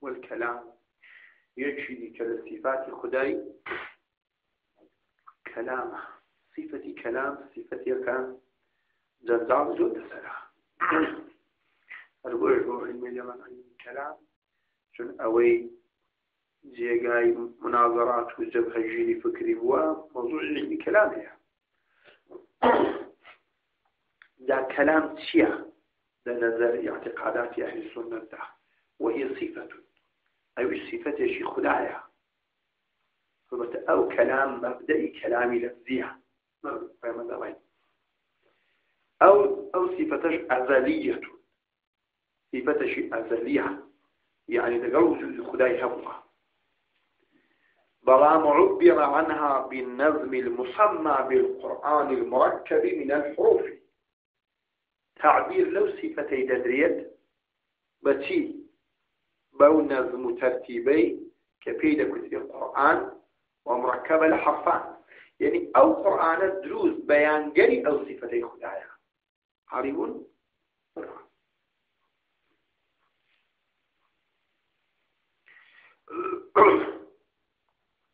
والكلام يجري كالصفات خداي. كلامه صفة كلام صفة كان جزام زود سرا الوجه علم اليمن علم الكلام شن أوي جێگای مناظرات و جەبهەژیری فکری بووە مۆزوع علمی کلامەیە دا كلام چییە لە نظر اعتقادات أهل السنة ده وهي صفة. أو صفة شي خدايا. أو كلام مبدئي كلامي لفظية. أو أو صفتش أزلية. صفتش أزلية. يعني تقول خداي هبوها بلام عبر عنها بالنظم المسمى بالقرآن المركب من الحروف. تعبير لو صفتي ددريت بتي بو نظم ترتيبي كبيدة كتب القرآن ومركب الحرفان يعني أو قرآن دروز بيانجري أو صفتي خدايا. عريبون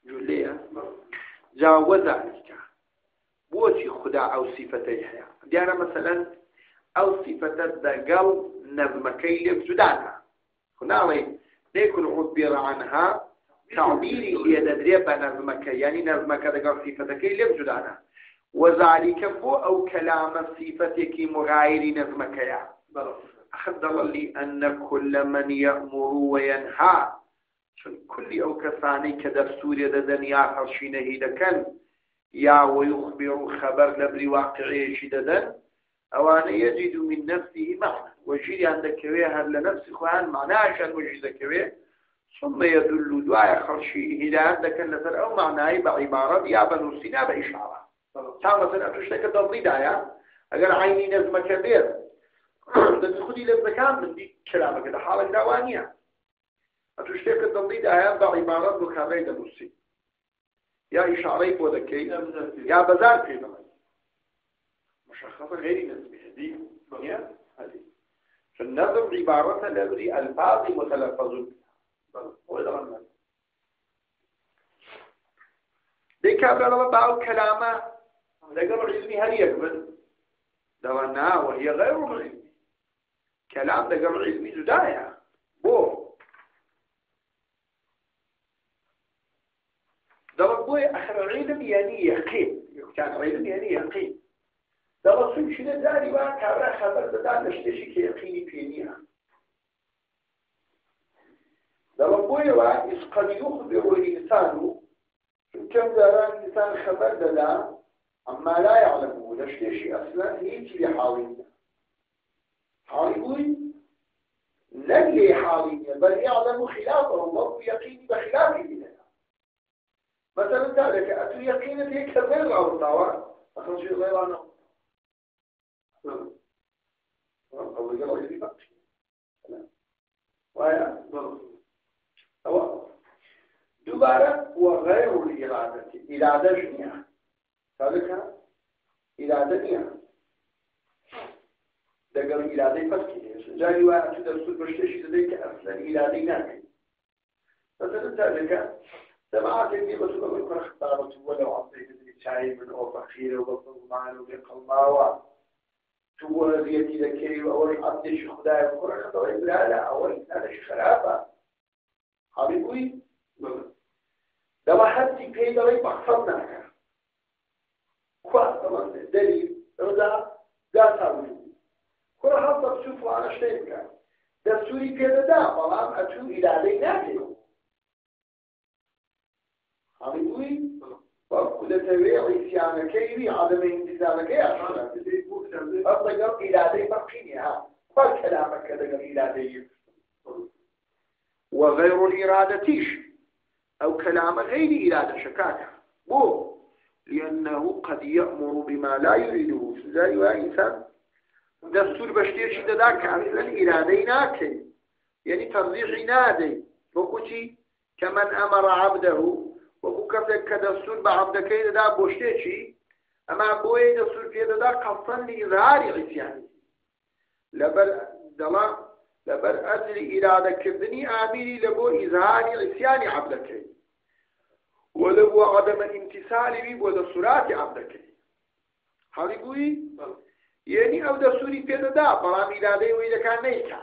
جلية جاوز ذلك بوتي خدا أو صفتي هيا. ديانا مثلا أو صفة دقل نظمكي لبجدانا هنا ليكن عبر عنها. تعبيري هي ندري بنظمك يعني نظمك دقل صفتك لبجدانا وذلك بو أو كلام صفتك مغاير نظمك يا أخذ الله أن كل من يأمر وينهى. چون كل أو كساني كدستور ددن يا خرشين هيدكن يا ويخبر خبر لبري واقعي ددن أوانا يجد من نفسه معنى. وجيري عندك كويه لنفس خوان معنى عشان وجد كويه ثم يدل دعاء خرشي إذا عندك النثر أو معناه بعبارة يا بنو سينا بإشارة. تا مثلا تشتك ضبطي دايا. أقل عيني نظمك بير خدي لبكان من دي كلامك ده. حالك دوانية ئەتو شتێکە دڵید ئایا بە عیبارەت بۆ کامەی دەنووسی یا ئیشارەی بۆ دەکەی یا بەزار پێ دەڵێ مشخصة غير نسبية دي هي هذه. فالنظم عبارة لبري ألفاظ متلفظ بها دي كابل الله بأو كلامه. لقل علمي هل يقبل؟ دوانا وهي غير علمي. كلام لقل علمي زدايا بو. دەڵک بۆی ئەخرەڕیدم یعنی یەقین یەکتان ڕێدم یعنی یەقین دەڵە سوچینە داری وا کابرا خەبەر دەدا لە شتێکی کە یەقینی پێ نییە دەڵە بۆیەوە ئیسقەد يخبر الإنسان كم داران الإنسان خبر ددا أما لا يعلمه لشتيشي أصلا هيك لحالين حالي نجلي حالين بل يعلم خلافه الله يقين بخلافه مثلا ذلك أتو يقينة هيك غير أو أخذ شيء غير أنا يقرأ يدي بقى ويا أو دوباره وغير الإرادة إرادة جنيا ذلك إرادة جنيا دقل إرادة فسكي جاري واحد تدرسل بشتشي ذلك أصلا إرادة ناكي مثلا ذلك جماعة اللي بسوا بكرة خطابة ولو عطيت شاي من أو فخير وبطلمان وبقلماوة تقول زيتي ذكري وأول عطيش خداي بكرة خطابة لا لا أول هذا شيء خلافة. حبيبي لما حد في ضريب مقصدنا كويس طبعا دليل. رضا لا تعمل كل حظ تشوفوا على شيء كان. دستوري كذا ده طبعا أتو إلى علينا كده. خوا کەلامەکە لەگەڵ ئیرادەی وغير الإرادتيش أو كلام غير إرادة شكاكة. بو لأنه قد يأمر بما لا يريده زي إنسان دستور بشتير شدة ذاك. أصلا إرادة ناكي يعني ترضيح نادي وكتي كمن أمر عبده وەکو کەسێک کە دەستور بە عەبدەکەی دەدا بۆ شتێکی ئەما بۆیە دەستور پێ دەدا قەسەندی ئزهاری عیسیانی. لەبەر دەڵا لەبەر ئەزری ئیرادەکردنی ئامیری لە بۆ ئیزهاری عیسیانی عەبدەکەی. وەلە بۆ عەدەمە ئیمتیسالیوی بۆ دەسوراتی عەبدەکەی. هەڵی بووی؟ یعنی ئەو دەسووری پێدەدا بەڵام ئیرادەی ویلەکان نیکە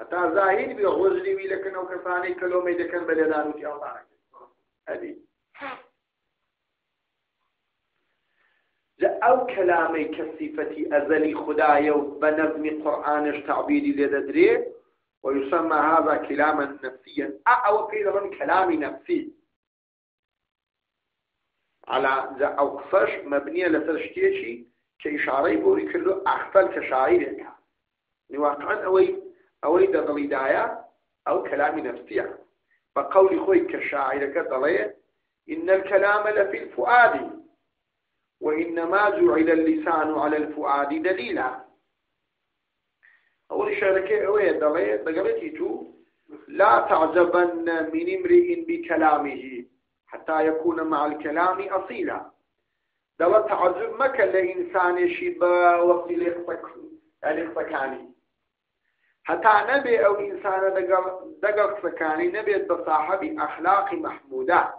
هەتا زاهیر بێ غۆزری ویلەکەن ئەو کەسانەی کەلۆمی دەکەن بە لێدان و جیاڵانەکە ئەدی أو كلامي كصفة أزلي خدايا بنظم قرآن تعبيري لدري ويسمى هذا كلاما نفسيا. أو قيل من كلام نفسي. على أو قصش مبنية لترشتيشي كإشاري بوري كله أخفل كشاعرك واقعا أوي أوي دضلي دايا أو كلام نفسي فقولي خوي كشاعرك ضليه إن الكلام لفي الفؤاد. وإنما جعل اللسان على الفؤاد دليلا. أول شركة أوي دليل دقلتي تو لا تعجبن من امرئ بكلامه حتى يكون مع الكلام أصيلا. دل تعجب مك لإنسان شيب وقت الاختكاني حتى نبي أو إنسان دقل سكاني نبي بصاحب أخلاق محمودة.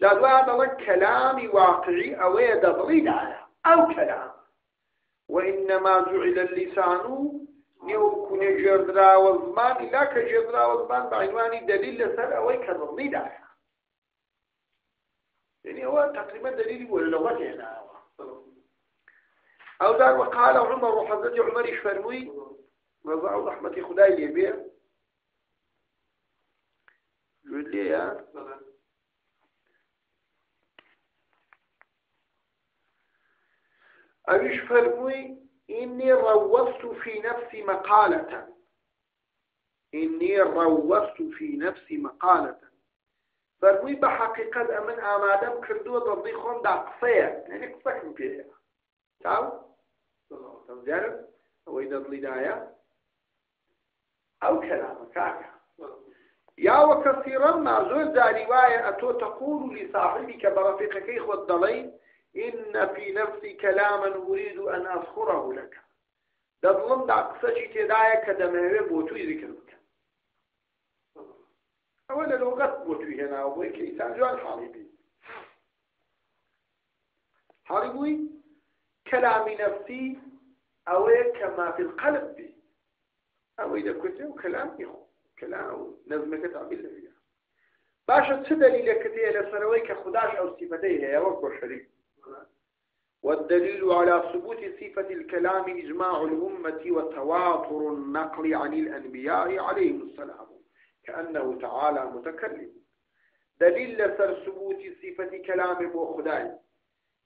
دڵ كلامي واقعي أو دەڵی دایە أو كلام وإنما جعل اللسان نيو كوني جردرا وزمان لا كجردرا وزمان بعنوان دليل لسر أوي كضلي دايا يعني هو تقريبا دليل ولا لغة هنا أو دار وقال عمر وحضرت عمر يشفرمي وضعوا رحمة خداي لي بيه يقول لي يا أبيش فرموي إني روست في نفسي مقالة. إني روست في نفسي مقالة. فرموي بحقيقة أمن آمادم كردو ضدي خون دا قصية يعني قصة من فيها تعو تمجرب أو إذا ضلدايا أو كلامك كاكا. يا وكثيرا ما زول ذا رواية أتو تقول لصاحبك برفيقك إخوة الضلين إن في نفسي كلاما أريد أن أذكره لك. دظلم دا قصتي تدايا كدمه بوتوي ذكر بك. أولا لغت بوتوي هنا أبوي كإنسان جوان حالي حالي كلام نفسي أو كما في القلب بي. أو إذا كنت كلام يخو. كلام نظمك تعبير فيها باشا تدليل كتير لسنوي كخداش أو صفتيه يا وقت شريك والدليل على ثبوت صفة الكلام إجماع الأمة وتواتر النقل عن الأنبياء عليهم السلام كأنه تعالى متكلم. دليل لسر ثبوت صفة كلام بوخداي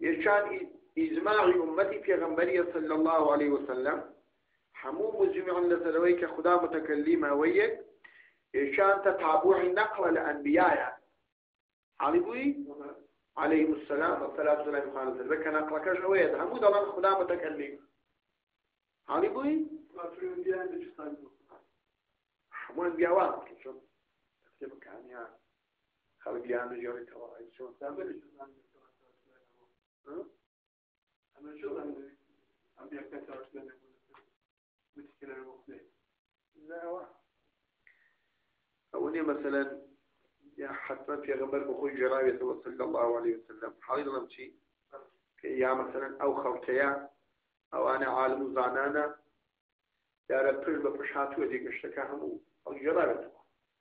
يشان إجماع أمتي في غنبرية صلى الله عليه وسلم حمو مجمع لسرويك خدا متكلمة ويك يشان تتابع نقل الأنبياء علي عليهم السلام والسلام خالد ذكر نقلك شوية همو دلان خدا متكلم حالي بوي؟ همو انبياء شو؟ تكتب كان يا خلق يانا جوري تواعي شو تعمل أنا شو؟ أنبياء كثير لا أولي مثلا حتما في غمر بخوي جراوي صلى الله عليه وسلم. حالي ظلم شيء يا مثلا أو خلقيا أو أنا عالم زانانا يا رب بفش هاتوا ديك اشتكى همو أو جراوي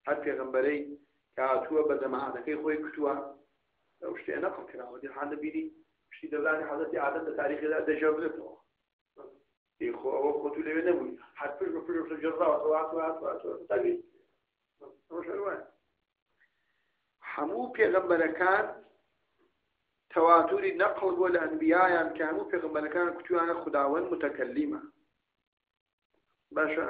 حتى غمبري كاتوا بزمانة كي خوي كتوا. لو شتي أنا قل كنا ودي حال نبيني شتي دولاني حضرتي عادة تاريخ ذا دجاوب لتوا يخو أو خطو لي نبوي. حتى بفش هەموو پێغەمبەرەکان تەواتوری نەقل بۆ لە ئەنبیایان کە هەموو پێغەمبەرەکان کوتوانە خداوەند متەکەلیمە. باشە؟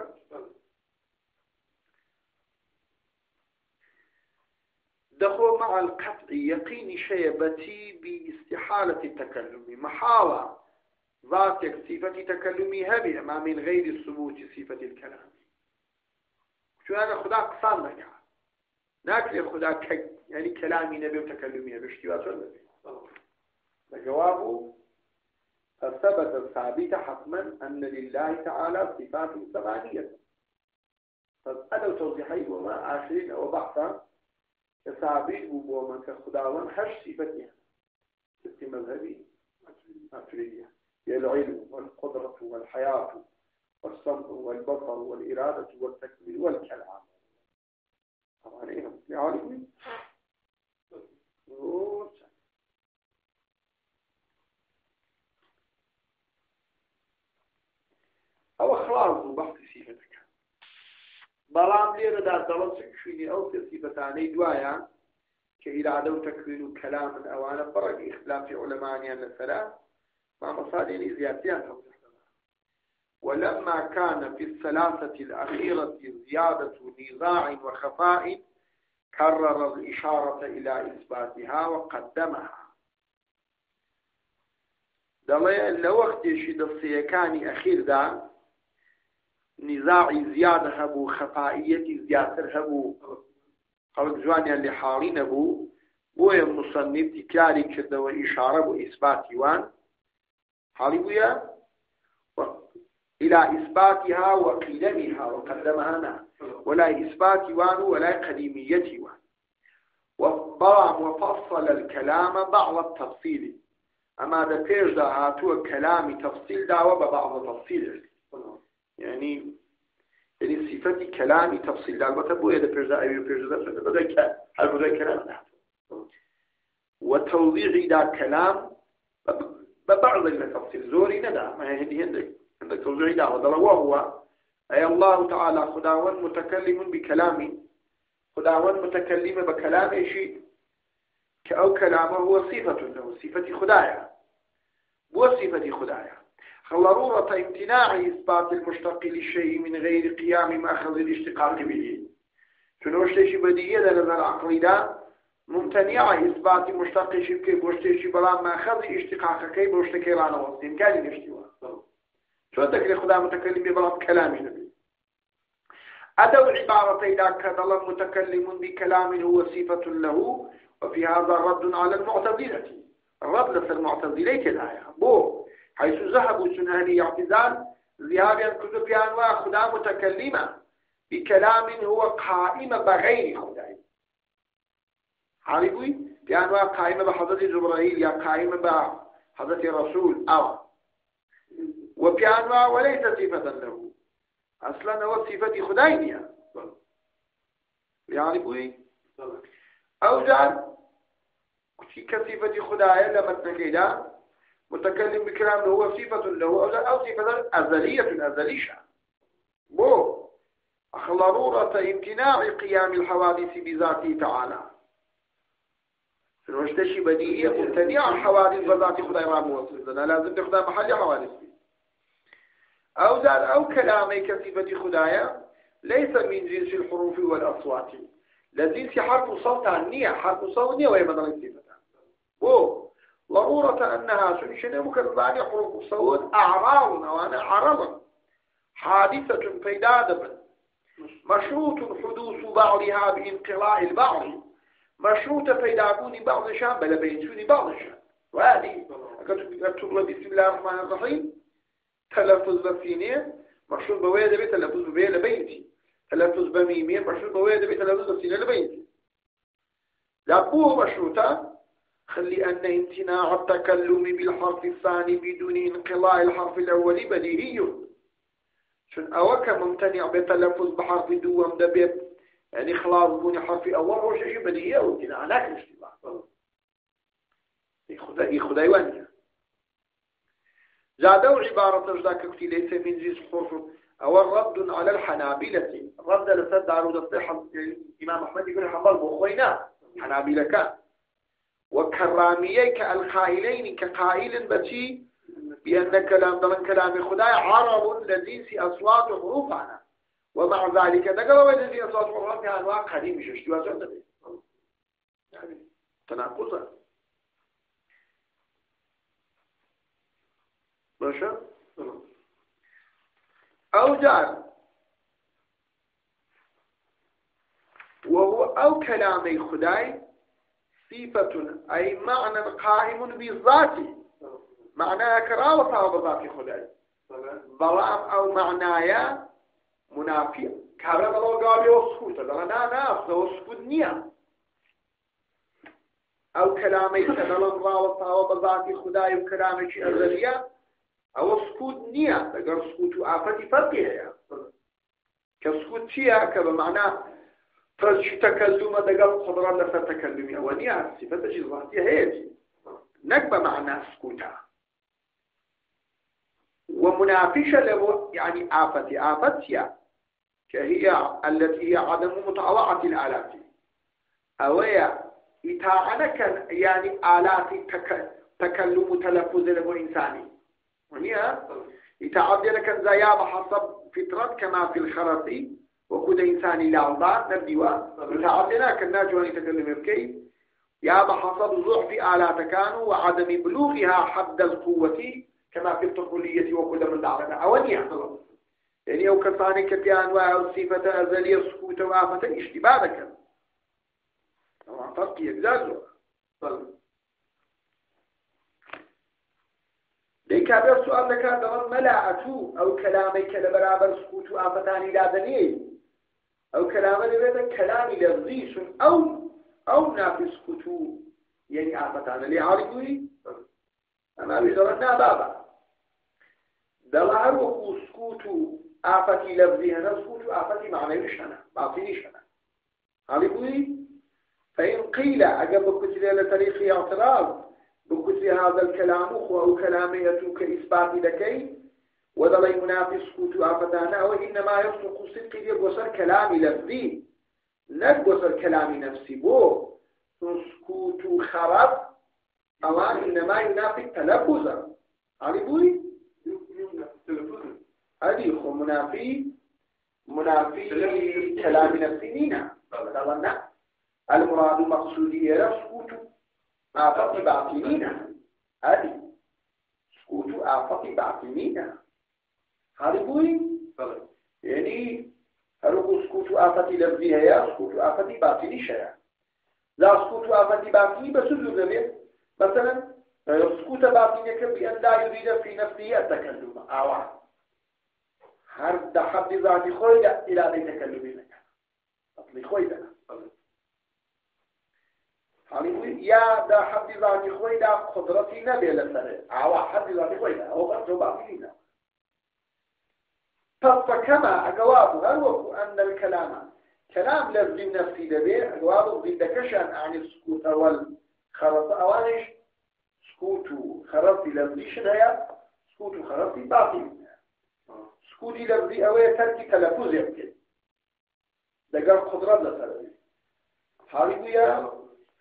دخو مع القطع يقين شيبتي باستحالة التكلم محاوى ذات صفة تكلمي هبه ما من غير ثبوت صفة الكلام شو هذا خدا قصان لك ناكل خدا كي يعني كلامي نبي وتكلمي نبي اشتباه نبي الجواب فثبت الثابت حتما أن لله تعالى صفات ثمانية فأنا توضيحي وما عشرين أو بحثا ثابت وما كخداوان حش صفتها. ست مذهبي. ماتريدية هي العلم والقدرة والحياة والصبر والبصر والإرادة والتكوين والكلام. طبعا إيه؟ أو خلاص بحث صفتك. بەڵام لێرەدا دەڵەت شوینی ئەو سیفەتانەی دوایە کە ئیرادە و تەکوین و کەلامن ئەوانە بەڕێک ئیخلافی عولەمانیان لەسەرا مامەسادێنی زیاتیان توضیح ولما كان في الثلاثة الأخيرة زيادة نزاع وخفاء كرر الإشارة إلى إثباتها وقدمها. دڵێ لە وەختێکی دەستەیەکانی ئەخیردا نزاعی زیاد هەبوو خەفائیەتی زیاتر هەبوو خەڵک جوانیان لێ حاڵی نەبوو بۆیە مصنف تکراری کردەوە ئیشارە بۆ ئیسباتی وان. حاڵی بووە إلى إثباتها وقدمها وقدمها ولا إثبات وان ولا قديمية وان. وضام وفصل الكلام بعض التفصيل. أما ده بيش ده هاتو كلام تفصيل دعوة ببعض تفصيل. يعني يعني صفة كلام تفصيل دعوة تبو إذا بيش ده أيوه بيش ده فده هل كلام ده وتوضيح ده كلام ببعض التفصيل. زوري ندى ما هي هندي هندي عندك توزيع دعوة وهو أي الله تعالى خداوان متكلم بكلام خداوان متكلم بكلام شيء كأو كلامه هو صفة له صفة خدايا هو صفة خدايا. ضرورة امتناع إثبات المشتق للشيء من غير قيام مأخذ الاشتقاق به. شنو شيء بديهية لنظر عقلي ده ممتنع إثبات مشتق شيء كي بوشتي بلا مأخذ اشتقاق كي بوشتكي رانا وصدين كان يشتوى شو تكري خدا متكلم ببعض كلام نبي؟ أدو عبارة إذا كان الله متكلم بكلام هو صفة له وفي هذا رد على المعتزلة. الرد لس المعتزلة الآية؟ بو حيث ذهبوا سنهني اعتزال ذهاب ينكذ في أنواع خدا متكلمة بكلام هو قائم بغير خداي. عارفوا بأنواع قائمة بحضرة جبرائيل يا قائمة بحضرة رسول أو وبيانوا وليس صفة له. أصلا هو صفة خداينيا يعني بوي أو جعل كصفة خدايا لما تنقيدا متكلم بكلام هو صفة له أو صفة أزلية أزليشة. بو ضرورة امتناع قيام الحوادث بذاته تعالى. الوجدشي بديهية ممتنع الحوادث بذات خداي ما موصل لازم تخدم محل حوادث. أو زال أو كلامي كصفة خدايا ليس من جنس الحروف والأصوات. لجنس حرف صوت عنية حرف صوت نية وهي مثلا صفة. و ضرورة أنها سنشن مكذبان حروف صوت أعراض وأنا عرض حادثة بين مشروط حدوث بعضها بانقلاع البعض. مشروط بين بعض شان بل بين بعض شان وهذه أكتب بسم الله الرحمن الرحيم تلفظ بسينه مشروط بوية دبي تلفظ بوية لبيتي. تلفظ بميمية مشروط بوية دبي تلفظ بسينه لبيتي. لأبوه مشروطة خلي أن امتناع التكلم بالحرف الثاني بدون انقلاع الحرف الأول بديهي. شن أوك ممتنع بتلفظ بحرف دوم دبيت يعني خلاص بني حرف أول شيء بديهي. أو امتناع لكن اشتباه خداي خداي وانيا زادوا عبارة ذاك كتي ليس من جنس حروف أو الرد على الحنابلة. رد لسد على الصحة الإمام أحمد يقول حنبل بخوينا حنابلة كان. وكراميك القائلين كقائل بتي بأن كلام ضمن كلام خداي عرب لجنس أصوات حروف عنها ومع ذلك نقل وجنس أصوات حروف أنواع قديم ششتوا يعني تناقضا باشا أو جعل. وهو أو كلامي خداي صفة أي معنى قائم بالذات معناها كراوة بذات خداي. بلام أو معنايا منافي كابرا بلو قابي وسكوت. دلا نا ناف دو سكوت نيا. أو كلامي كدلم راوة بذات خداي وكلامي شي أزلية أو سكوت نيا لقر سكوت آفتي فرقي هي كسكوت شيا كبمعنى فرش تكلم دقل قدرة لسر تكلمي أو نيا صفة شي ذاتية هي نكبة معنى سكوتها ومنافشة له يعني آفتي آفتيا كهي التي هي عدم مطاوعة الآلات. أويا إتاعنك يعني آلات تك... تكلم تلفظ له إنساني وهي لك زياب حسب فطرة كما في الخرط وكود إنساني لا الله نبدي لك الناجواني تكلم بكي يا بحسب ضعف آلات كانوا وعدم بلوغها حد القوة كما في الطفولية وكل من دعنا أولي يعني أو كثاني كتيان وصفة أزلية سكوت وآفة اشتباه كان طبعا فرق يجزازه ليك هذا السؤال لك هذا؟ ملاعته أو كلامك لبرابر سكوت وآفتان لا دليل أو كلام لبدا كلام لفظي أو أو نافي سكوتو. يعني آفتان اللي عارفوي أما بيزرنا بابا. دلار وكو سكوتو آفتي لفظي هنا سكوتو آفتي معنويش هنا باطنيش هنا عارفوي فإن قيل أجب بكتلي لتاريخ اعتراض بكتلي هذا الكلام أو كلامية كإثبات لكي وذل ينافي سكوتو آفتانا وإنما يصدق صدق يقصر كلام لفظي. نقصر كلام نفسي بو. سكوتو خرب أوان إنما ينافي التلفظ عارفوي هذه خو منافي. منافي كلام نفسي نينا. المراد المقصودي هي سكوت آفة باطنينا هذه. سكوت آفة باطنينا هذه بوي يعني هرقو سكوت آفة لفظي هي سكوت آفة باطني شيء لا سكوت آفة باطني بس اللغة مثلا سكوت باطني بأن لا يريد في نفسه التكلم. أوعى هر د حد ذاتي خوي دا إرادة تكلمي لك. أصلي خوي دا يا دا حد ذاتي خوي دا قدرتي نبي لسنة. عوا حد ذاتي خوي دا. هو قد باطلين فكما أجواب هل أن الكلام كلام لفظي نفسي دبي أجواب ضد كشان عن السكوت والخرط أوانش سكوت خرطي لفظي شنو سكوت خرطي باطل سكوتي لفظي أوي تركي تلفظ يمكن. لقال قدرات لسربي حالي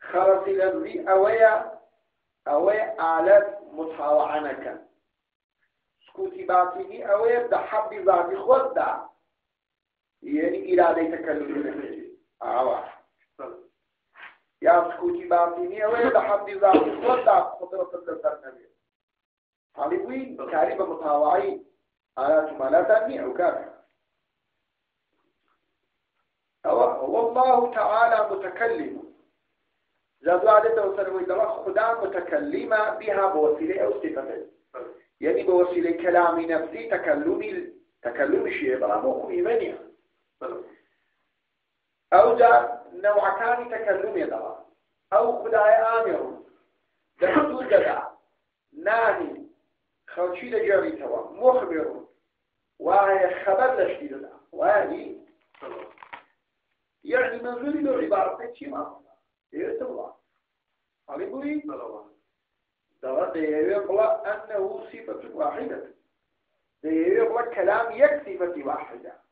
خرطي لفظي أوي أوي آلات متحاوعنك سكوتي باطني أوي دحب ذاتي خود دا يعني إرادة تكلم أوا. يا سكوتي باطني أوي دحب ذاتي خود دا قدرة لسربي حالي كاري بمتحاوعين آيات ما لا تأتي أو كافر والله تعالى متكلم زادوا عدد وسلم دوا خدا متكلمة بها بوسيلة أو صفة يعني بوسيلة كلام نفسي تكلمي تكلم شيء بلا مو إيمانيا أو جاء نوع كان تكلم دوا أو خداي آمر دحدود دا ناهي خلشي لجاري توا مخبر وهي خبر لشتي لنا وهي يعني منظوري له عبارة شيء ما إيه؟ الله علي بوري ده يقول أنه صفة واحدة. يقول كلام يكفي صفة واحدة.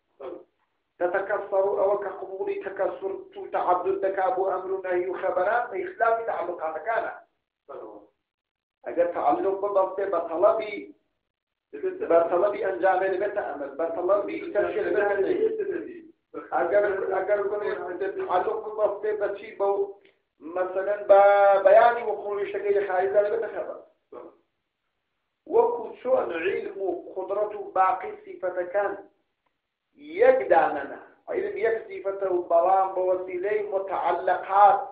تتكسر أو كقبول تكسر تعدد تكابو أمر نهي خبرات بإخلاف تعلقات كان. أجل تعلق بضبط بطلبي. بطلب انجام لبت عمل بطلب ترشي لبت اگر اگر تعلق بضبط بچی بو مثلا با بياني وخروج شكل خارج لبت خبر وكو شون علم قدرته باقي صفة كان يقداننا علم يك صفته بلام بوسيلة متعلقات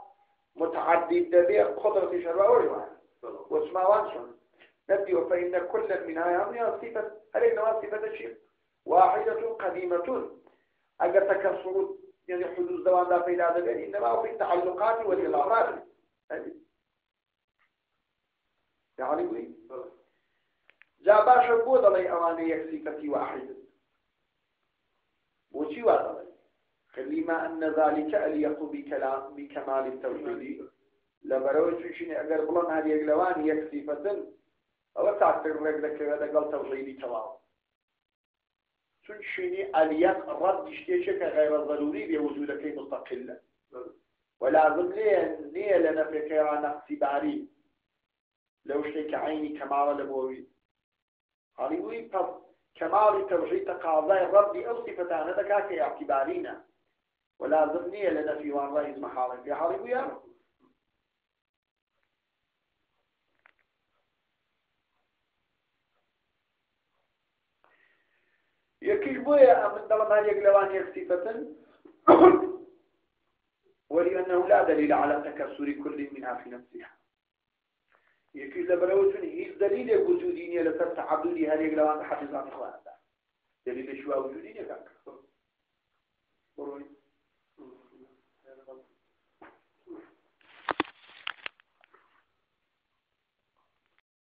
متعددة بقدرة شرع ورواية واسمعوان شون. نفي وفإن كل منها يعني صفة. هل إنما صفة شيء؟ واحدة قديمة. أجر تكسر يعني حدوث زوان ذا فإلى هذا إنما هو في التعلقات والإضافات يعني جا باشا بۆ دەڵێ ئەوانە یەک صفەتی واحد. بۆچی وا دەڵێ خليما أن ذلك أليق بكلام بكمال التوحيد. لبروي تشيني أجر بلان هذه يقلوان يك صفة أو تعتقد لك هذا قال توحيدي تمام. تشيني أليق رد اشتيشك غير ضروري بوجودك مستقلا ولازم ليه نيه لنا في كيران اختباري لو اشتيك عيني كمال لبوي هەڵیوی پس کەماڵی تەوژەی تەقاضای ڕەبی ئەو سیفەتانە دەکات کە اعتیبارینە ولازم نییە لە نەفیوان ڕای مەحاڵن پێ هەڵیبووە یەکیش بۆیە ئەمن دەڵم هەرێک لەوان یەک سیفەتن. ولأنه لا دليل على تكسر كل منها في نفسها. یەکیش لە بەرەوەچون هیچ دلیلێک وجودی نیە لەسەر تعبدی هەرێک لەوان حەفیزانی خواندا دلیل شوا وجودی نیە